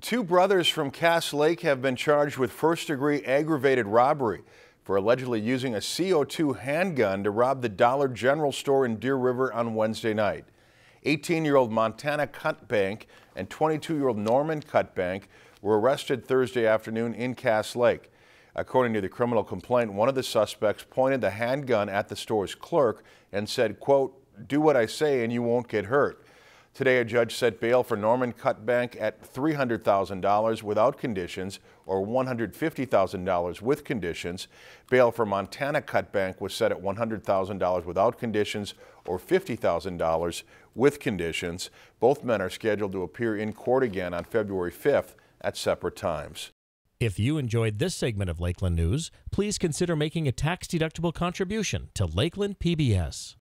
Two brothers from Cass Lake have been charged with first-degree aggravated robbery for allegedly using a CO2 handgun to rob the Dollar General store in Deer River on Wednesday night. 18-year-old Montana Cutbank and 22-year-old Norman Cutbank were arrested Thursday afternoon in Cass Lake. According to the criminal complaint, one of the suspects pointed the handgun at the store's clerk and said, quote, do what I say and you won't get hurt. Today, a judge set bail for Norman Cutbank at $300,000 without conditions or $150,000 with conditions. Bail for Montana Cutbank was set at $100,000 without conditions or $50,000 with conditions. Both men are scheduled to appear in court again on February 5th at separate times. If you enjoyed this segment of Lakeland News, please consider making a tax-deductible contribution to Lakeland PBS.